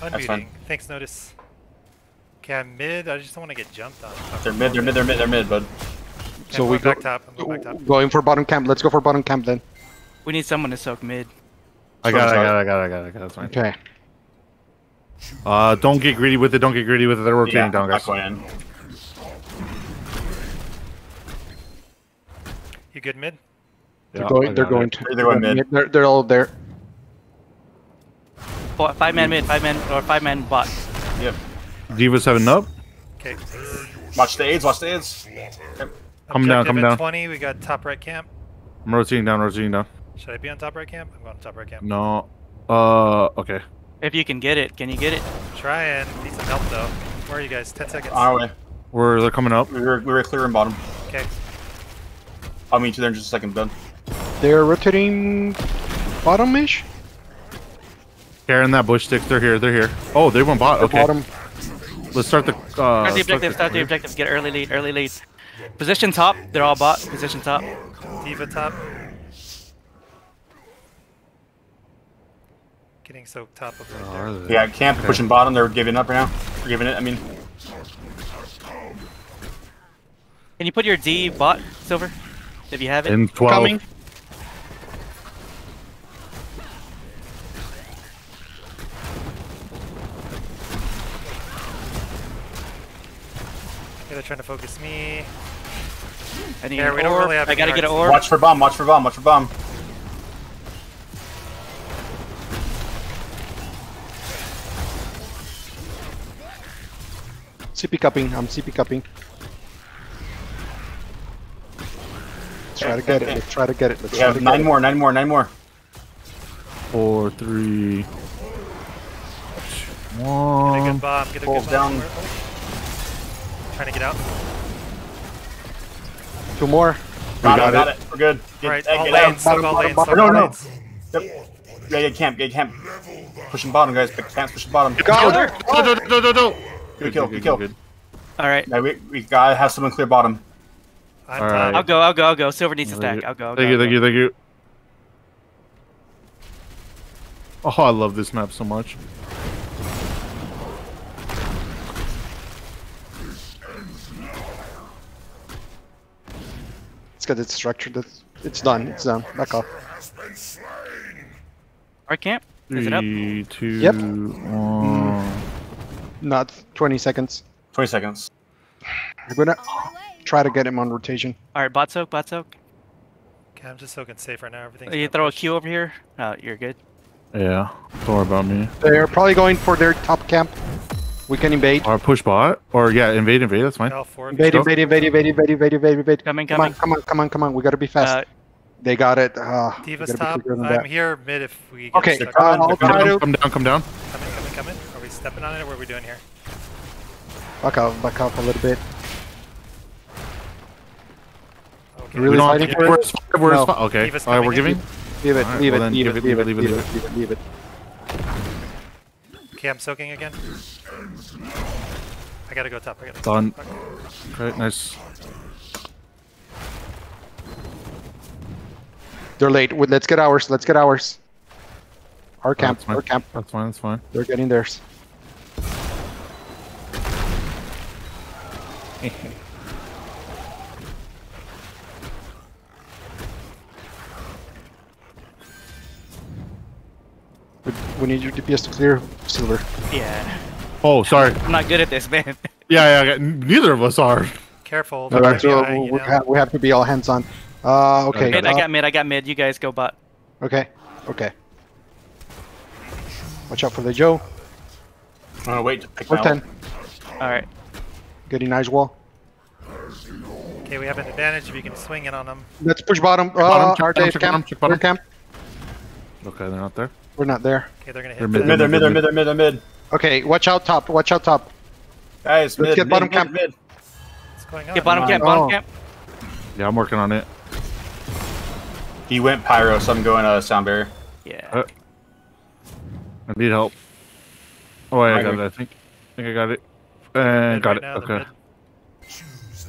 Unmuting. fine. Thanks, notice. Okay, I'm mid. I just don't want to get jumped on. They're mid, they're mid, they're mid, they're mid, bud. Okay, So I'm we going go back top. I'm going back top. going for bottom camp. Let's go for bottom camp then. We need someone to soak mid. I got it, I got it, I got it, I got it, I got it. That's fine. Okay. Uh, don't get greedy with it. Don't get greedy with it. They're rotating Yeah, down, not guys. going. You good mid? They're Yeah, going. I They're got going it. to. They're going mid. They're, they're all there. Four, five man mid, five man or five man bot. Yep. D.Va seven up. Okay. Watch the aids, watch the aids. Come down, Objective come down. 20. We got top right camp. I'm rotating down, rotating down. Should I be on top right camp? I'm going to top right camp. No. Uh, okay. If you can get it, can you get it? Try and need some help though. Where are you guys? 10 seconds. On our way. We're they're coming up. We were, we were clearing bottom. Okay. I'll meet you there in just a second, bud. They're rotating bottom-ish. Carrying that bush sticks. They're here. They're here. Oh, they went bot. The Okay. Bottom. Let's start the. Uh, Start the start objective, start the objective, get early lead, early lead. Position top, they're all bot, position top. D.Va top. Getting soaked top of right there. Yeah, camp pushing bottom. They're giving up right now. They're giving it. I mean, Can you put your D bot, Silver? If you have it. In 12. Coming. Trying to focus me. I need Yeah, an we don't orb. really have I gotta get an hearts. orb. watch for bomb. Watch for bomb. Watch for bomb. CP cupping. I'm CP cupping. Let's try to get it. Let's try to get it. Let's We try have to get nine it. more. Nine more. Nine more. Four, three, Get a good bomb. Get a Hold good bomb. down. Trying to get out. Two more. Got, got it. Got it. it. We're good. Get, Alright, hey, all get out. lanes, soak all bottom, lanes, bottom, soak all no, no. Yep. Yeah, yeah, camp. Yeah, camp. Pushing bottom, guys. Camp's pushing bottom. Got her. No, no, no, no, no. Good kill. Good kill. Alright. Yeah, we, we gotta have someone clear bottom. I'm Alright. I'll go, I'll go, I'll go. Silver needs to stack. I'll go. I'll Thank go, you, thank go. you, thank you. Oh, I love this map so much. Let's get it structured. It's, it's done. It's done. Back off. Alright, camp. Is it up? Three, two, Yep. one. Not 20 seconds. 20 seconds. We're gonna try to get him on rotation. Alright, bot soak, bot soak. Okay, I'm just soaking safe right now. Everything's uh, You throw a push. Q over here. Oh, you're good. Yeah. Don't worry about me. They're probably going for their top camp. We can invade. Or push bot. Or yeah, invade, invade. That's fine. L four. Invade, invade, invade, invade, invade, invade, invade, invade. Coming, Come on, coming. come on, come on, come on, come on. We gotta be fast. Uh, they got it. Uh, we D.Va's top. I'm that. here mid if we get Okay, stuck. uh, coming, I'll they're Come try down, to come down, come down. Coming, coming, coming. Are we stepping on it or what are we doing here? back up, back up a little bit. Okay. Really We don't fighting for to, it? where's five, where's No. Okay. Alright, we're giving. Leave it, leave it, leave give it, it, leave it, leave it, leave leave it, it, leave it, leave it. Okay, I'm soaking again. I gotta go top. I gotta Done. Fuck. Okay, nice. They're late. Let's get ours. Let's get ours. Our camp. That's fine. Our camp. That's fine, that's fine. They're getting theirs. We, we need your DPS to clear silver. yeah. Oh, sorry. I'm not good at this, man. Yeah, yeah, yeah. Neither of us are. Careful. All right, right so behind you we, now. have, we have to be all hands on. Uh, okay. Mid, I uh, got mid, I got mid. You guys go bot. Okay. Okay. Watch out for the Joe. I'm wait to pick Or my 10. Alright. Getting nice wall. Okay, we have an advantage if you can swing it on them. Let's push bottom. bottom, Uh, check our bottom, Dave check camp. bottom, check bottom. Third camp. Okay, they're not there. We're not there. Okay, they're gonna They're hit mid. Mid, they're mid, they're mid, they're mid, they're mid. Okay, watch out top. Watch out top. Guys, Let's mid, get mid, bottom mid, camp. mid. What's going on? Get bottom camp, bottom Oh. camp. Yeah, I'm working on it. He went pyro, so I'm going uh, sound barrier. Yeah. Uh, I need help. Oh, wait, I got it, I think. I think I got it. And got right it. now, Okay.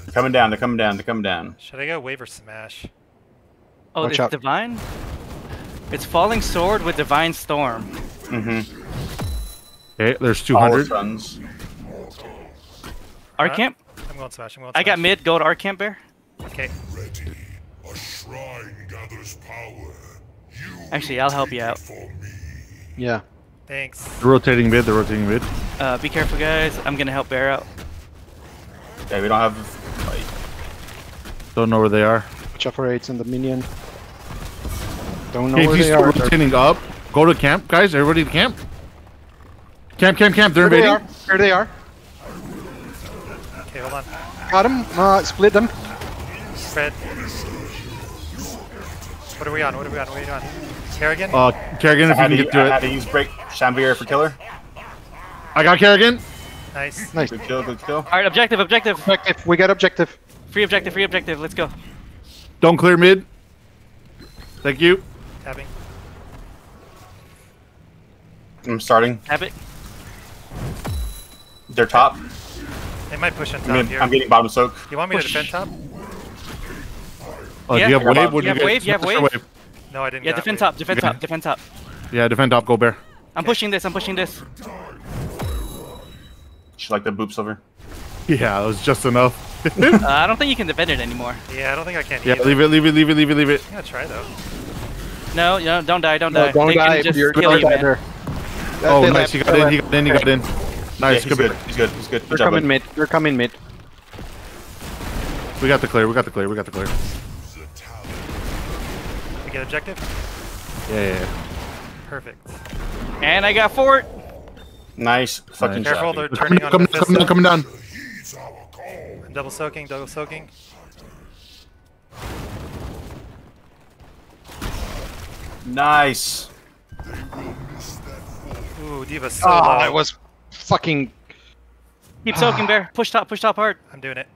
They're coming down, they're coming down, they're coming down. Should I go wave or smash? Oh, Watch it's out. divine? It's falling sword with divine storm. Mm-hmm. Okay, there's 200. runs. Our Huh? camp. I'm going smash. I'm going. I got mid. Go to our camp, bear. Okay. A shrine gathers power. You Actually, I'll help you out. Yeah. Thanks. They're rotating mid. They're rotating mid. Uh, be careful, guys. I'm gonna help bear out. Yeah, we don't have. Like, Don't know where they are. Watch out for eights and the minion. Don't know Okay, if where you they are. They're- rotating up, go to camp, guys. Everybody to camp. Camp, camp, camp. They're There they are. invading. There they are. Okay, hold on. Got them. Uh, split them. Spread. What are we on? What are we on? What are we on? Kerrigan? Uh, Kerrigan, I if you had, can to, get I to had it. to use break Shambier for killer. I got Kerrigan. nice. Nice. Good kill, good kill. All right, objective, objective. Objective. We got objective. Free objective, free objective. Let's go. Don't clear mid. Thank you. Tapping. I'm starting. Have it. They're top. They might push on top I'm, getting, here. I'm getting bottom soak. You want me to defend top? Uh, Yeah. Do you have wave? What do You have guys- wave? You have what's your wave? No, I didn't. Yeah, defend wave. top, defend Okay. top, defend top. Yeah, defend top. Go bear. I'm pushing this. I'm pushing this. She's like the boop silver. Yeah, it was just enough. Uh, I don't think you can defend it anymore. Yeah, I don't think I can. yeah, either. leave it, leave it, leave it, leave it, leave it. I'm gonna try though. No, no, don't die, don't No, die. don't they die. can just You're kill gonna you, man. there. Oh, They nice. left, He they got in. He left. got in. He got in. Yeah, he's good. good. He's good. He's good. They're Good coming bud. mid. They're coming mid. We got the clear. We got the clear. We got the clear. We get objective. Yeah, yeah. yeah. Perfect. And I got fort. Nice. Fucking Nice. Careful, job. they're dude. Coming turning on coming coming down, coming down. Heeds our call. I'm double soaking, double soaking. Nice. Ooh, D.Va's ah. so Oh, low. it was fucking. Keep soaking, bear. Push top, push top hard. I'm doing it.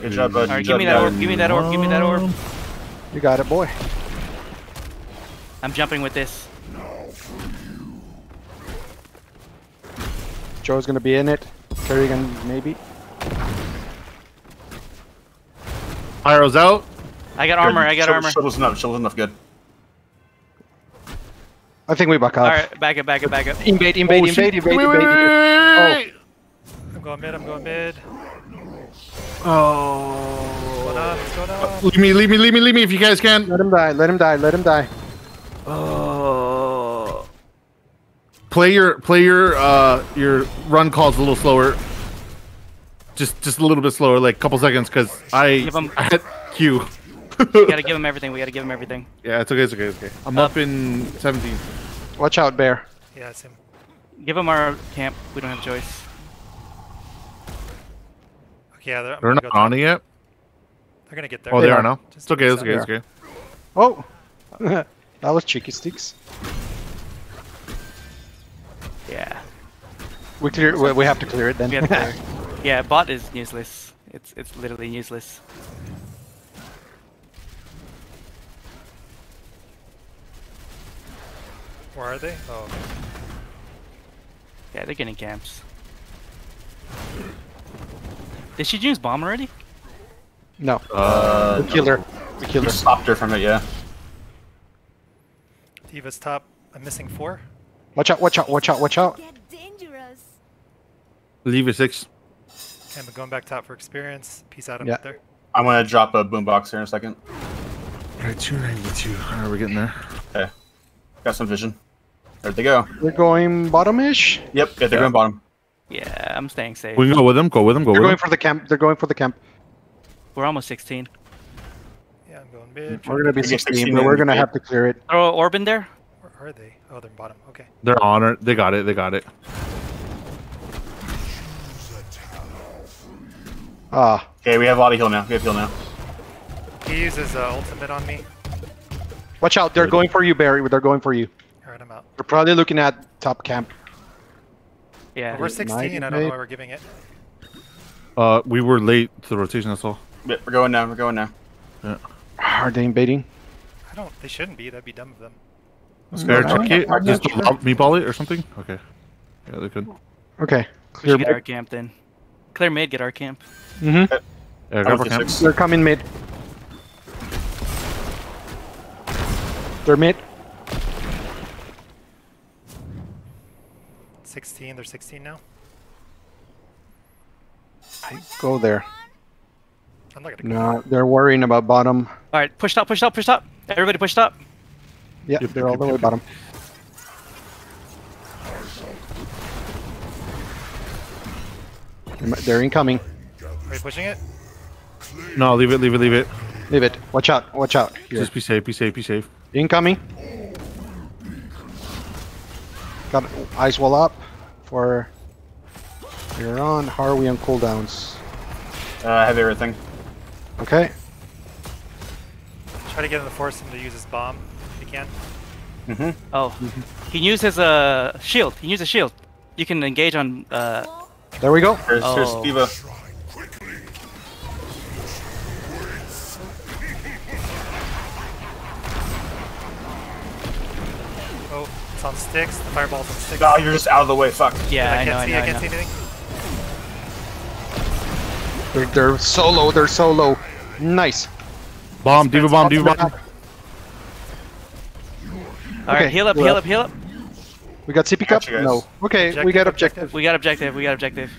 Good job, bud. All right, give me that guys. orb. Give me that orb. Give me that orb. You got it, boy. I'm jumping with this. Joe's gonna be in it. Kerrigan, maybe. Pyro's out. I got armor. I got Shield- armor. Shield was enough. Shield was enough. Good. I think we back up. right, back up, back up, back up. Invade, invade, Oh, invade, shit. invade, Wait, wait, invade, wait, invade. wait, I'm going mid, I'm going mid. Oh. What's going on? What's going on? Leave me, leave me, leave me, leave me if you guys can. Let him die. Let him die. Let him die. Oh. Play your play your uh your run calls a little slower. Just just a little bit slower, like a couple seconds, because I Give 'em- I had Q. We gotta give him everything. We gotta give him everything. yeah, it's okay, it's okay, it's okay. I'm Up. up in 17. Watch out, bear. Yeah, it's him. Give him our camp. We don't have a choice. Okay, yeah, they're, I'm They're gonna not go on top. it yet. They're gonna get there. Oh, they They are are. now. Just It's okay, it's okay, it's okay. Oh, that was cheeky sticks. Yeah. We clear. We, we have to clear it then. We have to. yeah, bot is useless. It's it's literally useless. Where are they? Oh. Yeah, they're getting camps. Did she use bomb already? no, Uh, we killed her. We killed we her. stopped her from it. Yeah. D.Va's top. I'm missing four. Watch out! Watch out! Watch out! Watch out! Get dangerous. Leave it six. Okay, I'm going back top for experience. Peace out. I'm Yeah. there. I'm gonna drop a boombox here in a second. Alright, 292. Alright, we're getting there. Okay. Got some vision. There they go. We're going bottomish. Yep. Yeah, they're Yeah. going bottom. Yeah, I'm staying safe. We can go with them, go with them, go with them. They're with going them. for the camp. They're going for the camp. We're almost 16. Yeah, I'm going mid. We're gonna be 16, 16 but we're gonna have to clear it. Throw orb in there. Where are they? Oh, they're bottom. Okay. They're on it. They got it, they got it. Ah, Okay, we have a lot of heal now. We have heal now. He uses uh, ultimate on me. watch out! They're going for you, Barry. They're going for you. All right, I'm out. They're probably looking at top camp. Yeah. We're 16. I don't know why we're giving it. Uh, we were late to the rotation, that's all. Yeah, we're going now. We're going now. Yeah. Are they invading? I don't. They shouldn't be. That'd be dumb of them. Air No, check it? I'm Just not sure. lob- meatball it or something? Okay. Yeah, they could. Okay, clear. should get our camp then. Clear mid, get our camp. Mm-hmm. Yeah, grab our camp. They're coming mid. They're mid. 16. They're 16 now. I go there. I'm not gonna go. No, they're worrying about bottom. All right, push top, push top, push top. Everybody push top. Yeah, Yep, they're yep, all the yep, way yep. bottom. They're incoming. Are you pushing it? No, leave it, leave it, leave it. Leave it. Watch out. Watch out. Here. Just be safe, be safe, be safe. Incoming. Got ice wall up for you're on. How are we on cooldowns? Uh, I have everything. Okay. Try to get him to force him to use his bomb if you can. Oh, he can use his uh shield. He can use a shield. You can engage on uh There we go. Here's, here's Oh. Diva. On Styxx. The fireball's on Styxx. Oh, you're just out of the way. Fuck. yeah, I, I know, can't I see. know, I I can't know. see anything. They're, they're so low. They're so low. Nice. Bomb, D.Va bomb, D.Va bomb. All right, Okay, heal up, heal up. up, heal up. We got CP cup. No. Okay, we got objective. We got objective. We got objective.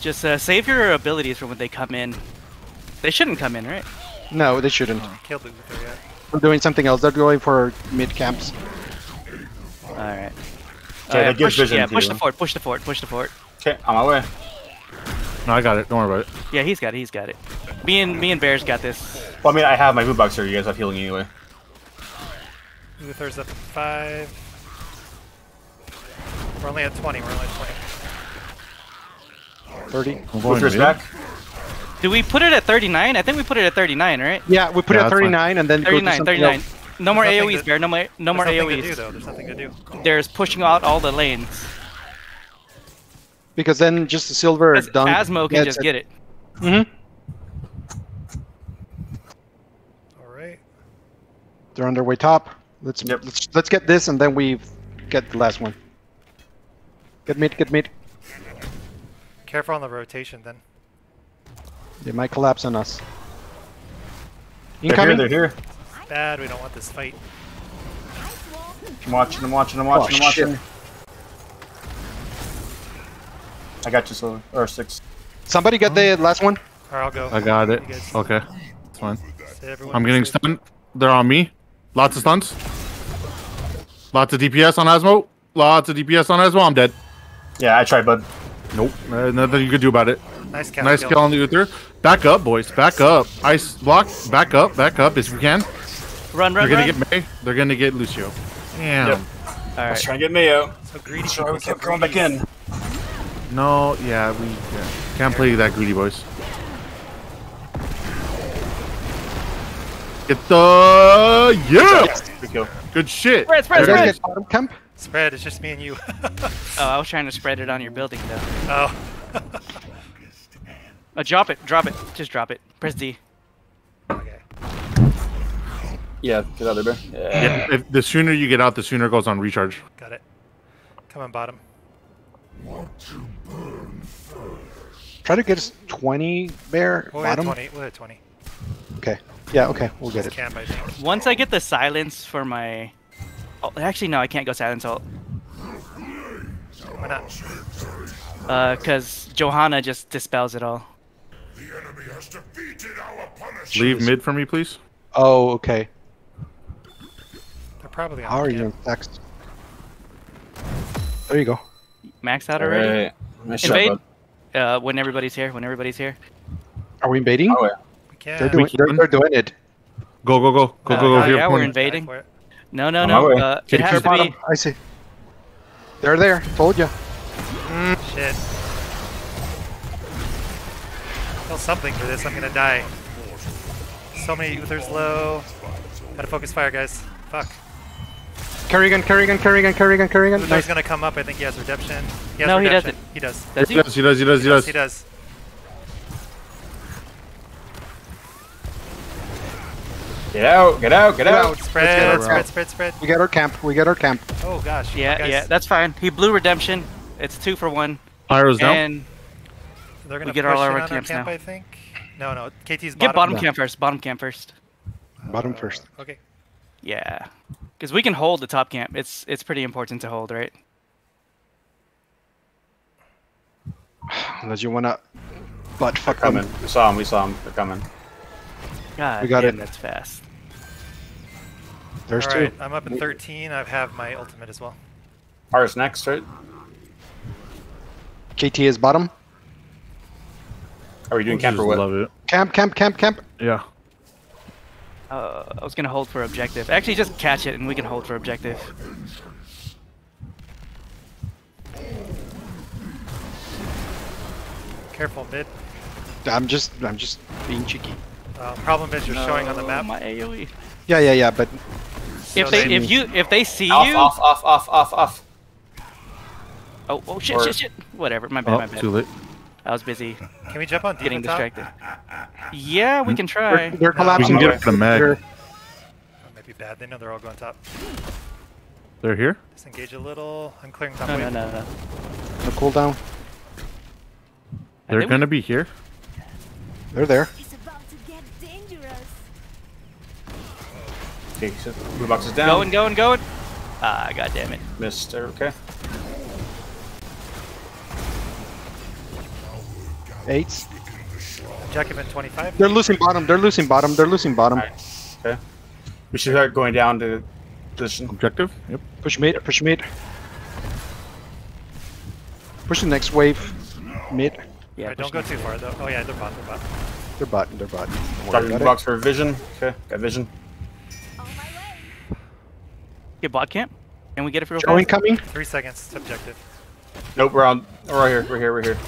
Just uh, save your abilities for when they come in. They shouldn't come in, right? No, they shouldn't. Killed Uther yet. We're doing something else. They're going for mid camps. All right. Okay, that gives push, vision yeah, to push you. the fort, push the fort, push the fort. Okay, on my way. No, I got it. Don't worry about it. Yeah, he's got it. He's got it. Me and me and Bears got this. Well, I mean, I have my boot box here. You guys have healing anyway. Uther's up at 5. We're only at 20. We're only at 20. 30. I'm Uther's back. Do we put it at 39? I think we put it at 39, right? Yeah, we put Yeah, it at that's fine. 39 and then go to 39, 39. Else. No more There's AoEs, to- Bear. No more, no more There's nothing to do, AoEs. There's nothing to do. There's pushing out all the lanes. Because then just the silver Because dunk. Asmo can just get it. Mm-hmm. Alright. They're on their way top. Let's Yep. let's let's get this and then we get the last one. Get mid, get mid. Careful on the rotation then. They might collapse on us. They're here. They're here. Bad. We don't want this fight. I'm watching. I'm watching. I'm watching. Oh, I'm shit. I got you, Silver. Or six. Somebody get the last one. Or I'll go. I got it. Okay. It's fine. I'm getting safe. stunned. They're on me. Lots of stunts. Lots of DPS on Asmo. Lots of DPS on Asmo. I'm dead. Yeah, I tried, bud. Nope. Uh, nothing you could do about it. Nice kill. Nice kill on the Uther. Back up, boys. Back up. Ice block. Back up. Back up if you can. Run, run, They're run, gonna run. get Mei. They're gonna get Lucio. Damn. Yep. All Let's try and get Mayo. So greedy. Sorry, we people, so kept going back in. No. Yeah. We yeah. can't play that greedy, boys. Get the yeah. Good kill. Good shit. Spread, spread, You There it guys is. get bottom camp. Spread. It's just me and you. Oh, I was trying to spread it on your building though. oh. Uh, drop it, drop it. Just drop it. Press D. okay. Yeah, get out there, bear. Yeah. Yeah, if the sooner you get out, the sooner it goes on recharge. Got it. Come on, bottom. Try to get us 20 bear We'll hit bottom. 20. We'll hit 20. Okay. Yeah. Okay. We'll get it. camp, I. Once I get the silence for my. Oh, actually, no, I can't go silence ult. Why not? Uh, cause Johanna just dispels it all. The enemy has defeated our Leave mid for me, please. Oh. Okay. They're probably How are you in text? There you go. Max out already. Alright. Nice Invade. bud. Uh, when everybody's here. When everybody's here. Are we invading? Oh, yeah. We. They're doing. keep They're, they're doing it. Go, go, go, go, Uh, go, go. uh, here, yeah, we're invading. No, no, no. Uh, it has to Bottom. be. I see. They're there. Told you. Shit. Kill something for this. I'm gonna die. So many Uthers low. Gotta focus fire, guys. Fuck. Kerrigan. Kerrigan. Kerrigan. Kerrigan. Kerrigan. Uther's Nice. gonna come up. I think he has redemption. He has No, he doesn't. He does. Does He he? does, he does, he does, he Yes, does. he does. Get out, get out, get Get out. out. Let's get Spread, spread, spread, spread. We got our camp. We got our camp. Oh gosh. Yeah, guys, yeah, that's fine. He blew redemption. It's two for one. Pyro's down. And They're gonna get push all in our camps camp, now. I think. No, no. KT's get bottom Yeah. camp first. Bottom camp first. Bottom first. Okay. Yeah, because we can hold the top camp. It's it's pretty important to hold, right? Unless you wanna butt fuck coming. We saw him, we saw him. They're coming. God we got damn, it. that's fast. There's two. I'm up in 13. I have my ultimate as well. Ours next, right? KT is bottom. Are we doing camp or what? Love it. Camp, camp, camp, camp. Yeah. Uh, I was gonna hold for objective. Actually, just catch it and we can hold for objective. Careful mid. I'm just, I'm just being cheeky. Uh, problem is you're showing on the map. My AOE. Yeah, yeah, yeah. But so If they, they- if you, if they see Off, you, off, off, off, off, off. oh, oh shit, Or- shit, shit. Whatever, my bad, Oh, my bad. too late. I was busy Can we jump on getting top? distracted. Yeah, we can they're, try. they're We can get it from mag. They're- That might be bad. They know they're all going top. They're here. Disengage a little. I'm clearing top No, wave. no, no, no. No cooldown. They're gonna be here. They're there. It's about to get dangerous. Okay, so blue box is down. Going, going, going. Ah, god damn it. Missed. Okay. Eights. Objective in 25. They're losing bottom. They're losing bottom. They're losing bottom. Alright. Okay. We should start going down to this Objective. Yep. Push mid. Push mid. Push the next wave. Mid. Yeah, Alright, don't go too far though. Oh yeah, they're bot. They're bot. They're bottom. They're bottom. Don't Starting about it. box for vision. Okay, got vision. On my way. Get bot camp. Can we get it for real Joe fast? incoming. Three seconds to objective. Nope, we're on. We're right here. We're here. We're here.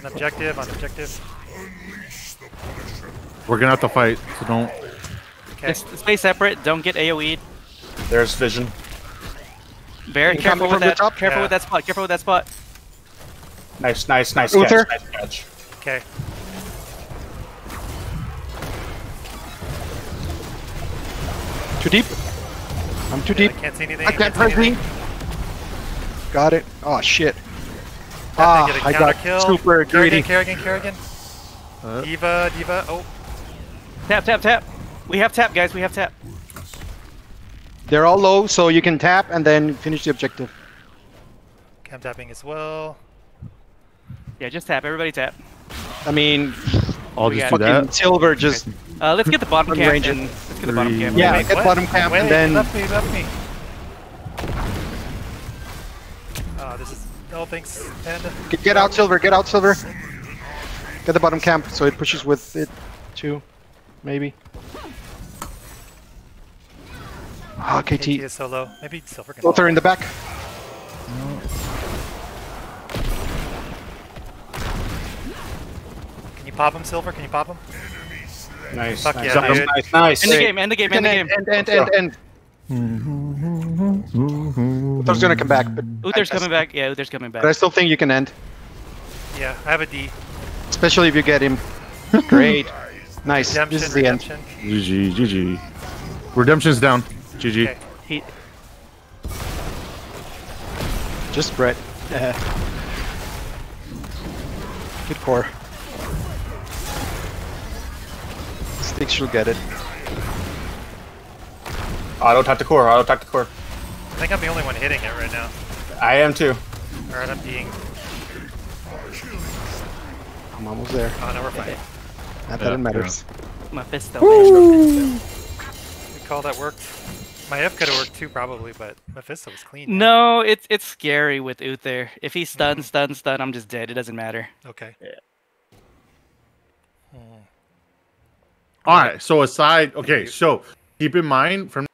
An objective on objective. We're gonna have to fight, so don't. Okay. Stay separate. Don't get AOE'd. There's vision. Very careful with that. top? Careful Yeah. with that spot. Careful with that spot. Nice, nice, nice Uther? catch. Nice catch. Okay. Too deep. I'm too I deep. can't see anything. I can't see press anything. me. Got it. Oh shit. Have Ah, to get a I counter got kill. super greedy. Kerrigan, Kerrigan, Kerrigan. Uh, D.Va, D.Va. Oh, Tap, tap, tap. We have tap, guys. We have tap. They're all low, so you can tap and then finish the objective. cam tapping as well. Yeah, just tap. Everybody tap. I mean, I'll We just got do that. silver just Uh, let's get the bottom camp Range and let's get the bottom Three. camp. Yeah, Wait, get what? bottom camp Wait, and then- left me, left me. This is. Oh, thanks, Panda. get, get out silver. Get out silver. Get the bottom camp so it pushes with it too, maybe. Ah, KT KT. is so low. Maybe Silver can. Both are in the back. Can you pop him, Silver? Can you pop him? Nice, Fuck nice, yeah, nice, dude. nice, nice. End the game. End the game. End the game. End, end, end, end. Uther's gonna come back, but Uther's I- coming back. Yeah, Uther's coming back. But I still think you can end, Yeah, I have a D. especially if you get him. Great, nice. Redemption, This is the end. GG, GG. Redemption's down. GG. Okay. He, Just Brett. Eh. Good core. Styxx should get it. Auto attack the core. Auto attack the core. I think I'm the only one hitting it right now. I am too. Alright, I'm being. I'm almost there. Oh, no, we're fine. Not that Yeah, it matters. Mephisto. Good call, that worked. My F could have worked too, probably, but Mephisto was clean. No, it's it's scary with Uther. If he's stunned, stunned, stunned, I'm just dead. It doesn't matter. Okay. Yeah. Hmm. All right. So aside, okay. So keep in mind from